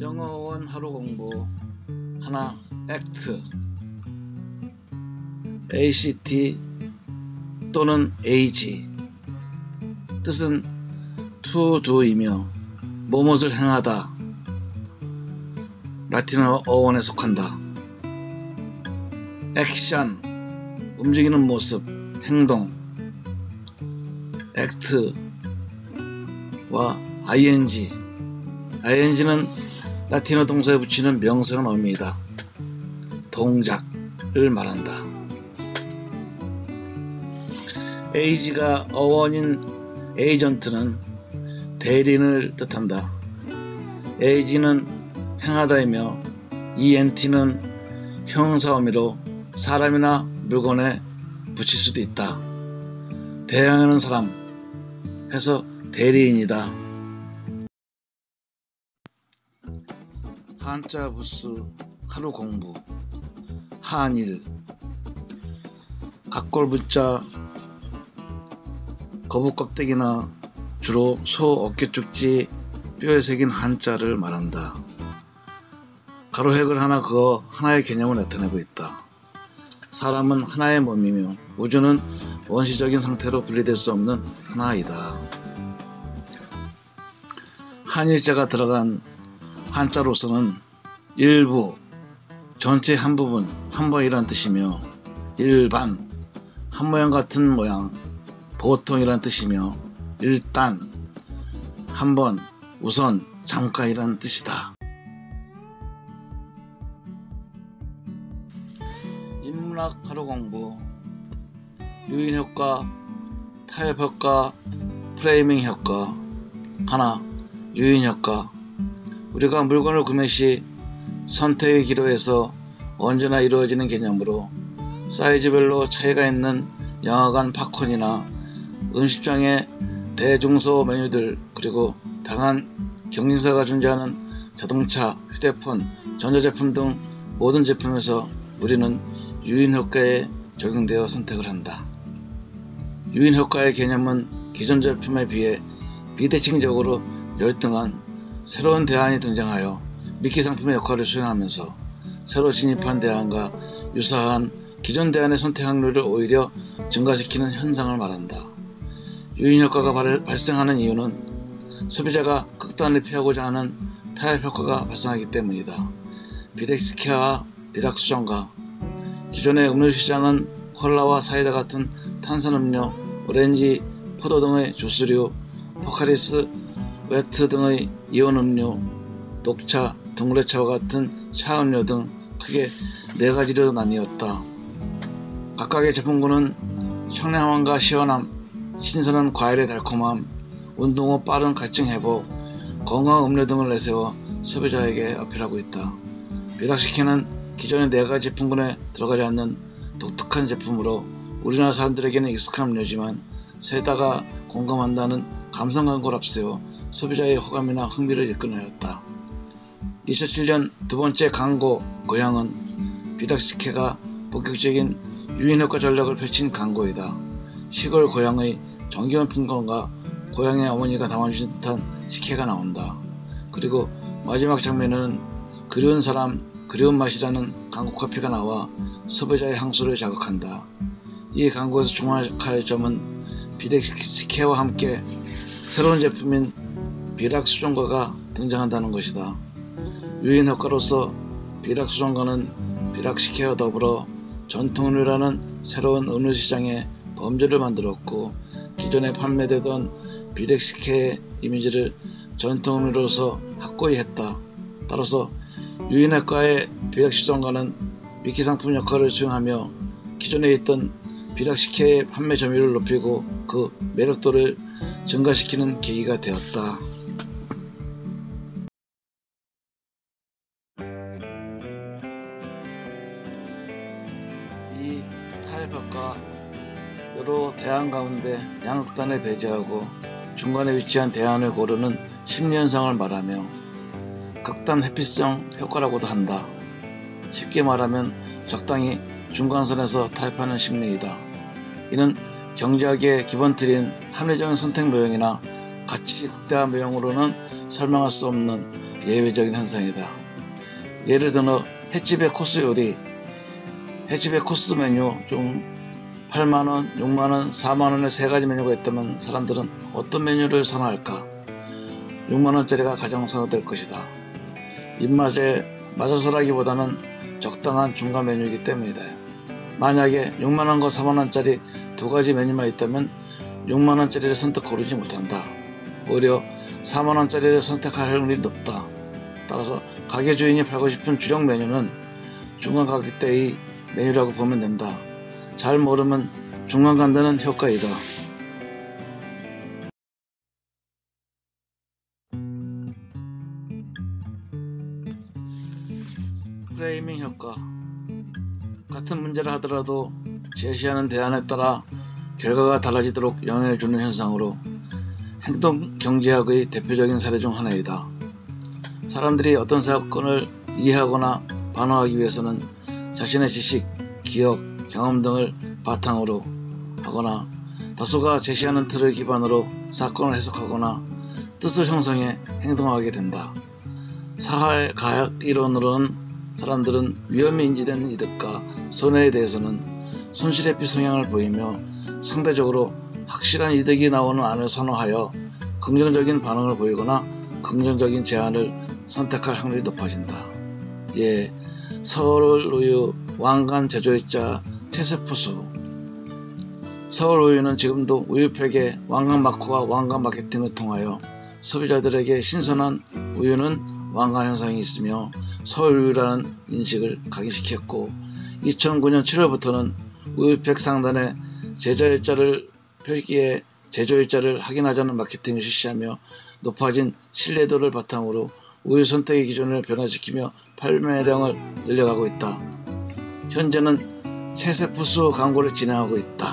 영어원 하루 공부. 하나 액트 ACT 또는 AG 뜻은 to do이며 무엇을 행하다. 라틴어 어원에 속한다. 액션 움직이는 모습 행동. 액트와 ing. ing는 라틴어 동사에 붙이는 명사형 어입니다. 동작을 말한다. ag가 어원인 에이전트는 대리인을 뜻한다. ag는 행하다이며 ent는 형사 어미로 사람이나 물건에 붙일 수도 있다. 대항하는 사람 해서 대리인이다. 한자 부스 하루 공부 한일 각골부자 거북 껍데기나 주로 소 어깨 쪽지 뼈에 새긴 한자를 말한다. 가로획을 하나 그어 하나의 개념을 나타내고 있다. 사람은 하나의 몸이며 우주는 원시적인 상태로 분리될 수 없는 하나이다. 한일자가 들어간 한자로서는 일부, 전체 한 부분, 한 번이란 뜻이며 일반, 한 모양 같은 모양, 보통이란 뜻이며 일단, 한 번, 우선, 잠깐이란 뜻이다. 인문학 하루 공부, 유인효과, 타협효과, 프레이밍 효과, 하나, 유인효과, 우리가 물건을 구매 시 선택의 기로에서 언제나 이루어지는 개념으로 사이즈별로 차이가 있는 영화관 팝콘이나 음식점의 대중소 메뉴들 그리고 다양한 경쟁사가 존재하는 자동차, 휴대폰, 전자제품 등 모든 제품에서 우리는 유인효과에 적용되어 선택을 한다. 유인효과의 개념은 기존 제품에 비해 비대칭적으로 열등한 새로운 대안이 등장하여 미끼 상품의 역할을 수행하면서 새로 진입한 대안과 유사한 기존 대안의 선택 확률을 오히려 증가시키는 현상을 말한다. 유인 효과가 발생하는 이유는 소비자가 극단을 피하고자 하는 타협 효과가 발생하기 때문이다. 비락식혜와 비락수정과 기존의 음료 시장은 콜라와 사이다 같은 탄산음료, 오렌지, 포도 등의 주스류, 포카리스웨트 등의 이온 음료, 녹차, 둥굴레차와 같은 차음료 등 크게 네 가지로 나뉘었다. 각각의 제품군은 청량함과 시원함, 신선한 과일의 달콤함, 운동 후 빠른 갈증 회복, 건강 음료 등을 내세워 소비자에게 어필하고 있다. 비락시키는 기존의 네 가지 제품군에 들어가지 않는 독특한 제품으로 우리나라 사람들에게는 익숙한 음료지만 세다가 공감한다는 감성 광고를 앞세워 소비자의 호감이나 흥미를 이끌어냈다. 2007년 두 번째 광고 고향은 비락스케가 본격적인 유인효과 전략을 펼친 광고이다. 시골 고향의 정겨운 풍경과 고향의 어머니가 담아주신 듯한 식혜가 나온다. 그리고 마지막 장면에는 그리운 사람, 그리운 맛이라는 광고 커피가 나와 소비자의 향수를 자극한다. 이 광고에서 주목할 점은 비렉스케와 함께 새로운 제품인 비락 수정과가 등장한다는 것이다. 유인 효과로서 비락수정과는 비락시케와 더불어 전통류라는 새로운 음료 시장에 범죄를 만들었고 기존에 판매되던 비렉시케의 이미지를 전통음료로서 확고히 했다. 따라서 유인학과의 비락시정과는 위키 상품 역할을 수행하며 기존에 있던 비락시케의 판매 점유율을 높이고 그 매력도를 증가시키는 계기가 되었다. 대안 가운데 양극단을 배제하고 중간에 위치한 대안을 고르는 심리현상을 말하며 극단 회피성 효과라고도 한다. 쉽게 말하면 적당히 중간선에서 타협하는 심리이다. 이는 경제학의 기본 틀인 합리적인 선택 모형이나 가치 극대화 비용으로는 설명할 수 없는 예외적인 현상이다. 예를 들어 횟집의 코스 요리, 횟집의 코스 메뉴 중 8만원, 6만원, 4만원의 세 가지 메뉴가 있다면 사람들은 어떤 메뉴를 선호할까? 6만원짜리가 가장 선호될 것이다. 입맛에 맞아서라기보다는 적당한 중간 메뉴이기 때문이다. 만약에 6만원과 4만원짜리 두 가지 메뉴만 있다면 6만원짜리를 선택 고르지 못한다. 오히려 4만원짜리를 선택할 확률이 높다. 따라서 가게 주인이 팔고 싶은 주력 메뉴는 중간 가격대의 메뉴라고 보면 된다. 잘 모르면 중간 간다는 효과이다. 프레이밍 효과 같은 문제를 하더라도 제시하는 대안에 따라 결과가 달라지도록 영향을 주는 현상으로 행동 경제학의 대표적인 사례 중 하나이다. 사람들이 어떤 사건을 이해하거나 반응하기 위해서는 자신의 지식, 기억, 경험 등을 바탕으로 하거나 다수가 제시하는 틀을 기반으로 사건을 해석하거나 뜻을 형성해 행동하게 된다. 사회 가학 이론으로는 사람들은 위험이 인지된 이득과 손해에 대해서는 손실회피 성향을 보이며 상대적으로 확실한 이득이 나오는 안을 선호하여 긍정적인 반응을 보이거나 긍정적인 제안을 선택할 확률이 높아진다. 예, 서울 우유 왕관 제조업자 채세포수 서울 우유는 지금도 우유팩에 왕관 마크와 왕관 마케팅을 통하여 소비자들에게 신선한 우유는 왕관 현상이 있으며 서울 우유라는 인식을 각인시켰고 2009년 7월부터는 우유팩 상단에 제조일자를 표기에 제조일자를 확인하자는 마케팅을 실시하며 높아진 신뢰도를 바탕으로 우유 선택의 기준을 변화시키며 판매량을 늘려가고 있다. 현재는 체세포스 광고를 진행하고 있다.